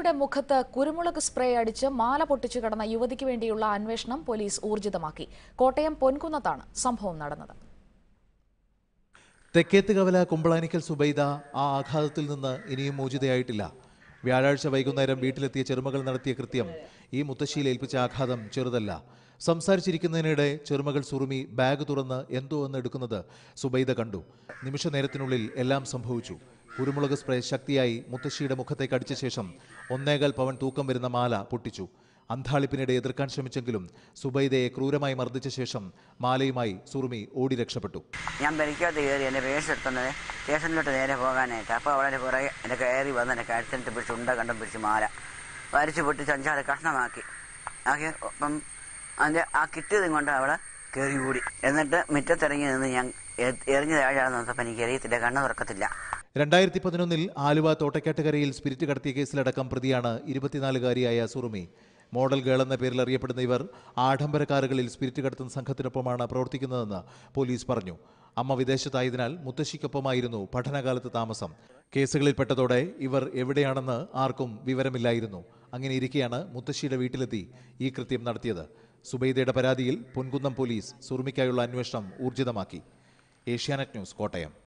മുത്തശ്ശിയുടെ മുഖത്ത് കുരുമുളക് സ്പ്രേ അടിച്ച് മാല പൊട്ടിച്ചു കടന്ന യുവതിക്ക് വേണ്ടിയുള്ള അന്വേഷണം പോലീസ് ഊർജിതമാക്കി. കോട്ടയം പൊൻകുന്നത്താണ് സംഭവം നടന്നത്. തെക്കേത്ത് കവല കുമ്പളാനിക്കൽ സുബൈദ ആ ആഘാതത്തിൽ നിന്ന് ഇനിയും മോചിതയായിട്ടില്ല. വ്യാഴാഴ്ച വൈകുന്നേരം വീട്ടിലെത്തിയ ചെറുമകൾ നടത്തിയ കൃത്യം ഈ മുത്തശ്ശിയിൽ ഏൽപ്പിച്ച ആഘാതം ചെറുതല്ല. സംസാരിച്ചിരിക്കുന്നതിനിടെ ചെറുമകൾ സുറുമി ബാഗ് തുറന്ന് എന്തോ എന്ന് എടുക്കുന്നത് സുബൈദ കണ്ടു. നിമിഷ നേരത്തിനുള്ളിൽ എല്ലാം സംഭവിച്ചു. കുരുമുളക് സ്പ്രേ ശക്തിയായി മുത്തശ്ശിയുടെ മുഖത്തേക്ക് അടിച്ച ശേഷം ഒന്നേകാൽ പവൻ തൂക്കം വരുന്ന മാല പൊട്ടിച്ചു. അന്താളിപ്പിനിടെ എതിർക്കാൻ ശ്രമിച്ചെങ്കിലും സുബൈദയെ ക്രൂരമായി മർദ്ദിച്ച ശേഷം മാലയുമായി സുറുമി ഓടി രക്ഷപ്പെട്ടു. ഞാൻ ബലിക്കകത്ത് കയറി എന്റെ പേഴ്സ് എടുത്തുന്നത് സ്റ്റേഷനിലോട്ട് നേരെ പോകാനായിട്ട്. അപ്പോൾ അവളെ പുറകെ എന്റെ കയറി വന്ന് എന്റെ കഴുത്തിനിട്ട് പിടിച്ച് ഉണ്ട കണ്ടം പിടിച്ച് മാല വരച്ച് പൊട്ടിച്ച് അഞ്ചാറ് കഷ്ണമാക്കി. ആക്കി അപ്പം അതിന്റെ ആ കിട്ടിയതും കൊണ്ട് അവളെ കയറി കൂടി എന്നിട്ട് മുറ്റത്തിറങ്ങി നിന്ന് ഞാൻ എ- എറിഞ്ഞ താഴെയാണെന്ന് നോക്കിയപ്പോൾ എനിക്ക് എറിയത്തില്ല കണ്ണ് തുറക്കത്തില്ല. രണ്ടായിരത്തി പതിനൊന്നിൽ ആലുവ തോട്ടക്കാട്ടുകരയിൽ സ്പിരിറ്റ് കടത്തിയ കേസിലടക്കം പ്രതിയാണ് ഇരുപത്തിനാലുകാരിയായ സുറുമി. മോഡൽ ഗേൾ എന്ന പേരിൽ അറിയപ്പെടുന്ന ഇവർ ആഡംബര കാറുകളിൽ സ്പിരിറ്റ് കടത്തുന്ന സംഘത്തിനൊപ്പമാണ് പ്രവർത്തിക്കുന്നതെന്ന് പോലീസ് പറഞ്ഞു. അമ്മ വിദേശത്തായതിനാൽ മുത്തശ്ശിക്കൊപ്പമായിരുന്നു പഠനകാലത്ത് താമസം. കേസുകളിൽപ്പെട്ടതോടെ ഇവർ എവിടെയാണെന്ന് ആർക്കും വിവരമില്ലായിരുന്നു. അങ്ങനെ ഇരിക്കെയാണ് മുത്തശ്ശിയുടെ വീട്ടിലെത്തി ഈ കൃത്യം നടത്തിയത്. സുബൈദയുടെ പരാതിയിൽ പൊൻകുന്നം പോലീസ് സുറുമിക്കായുള്ള അന്വേഷണം ഊർജിതമാക്കി. ഏഷ്യാനെറ്റ് ന്യൂസ് കോട്ടയം.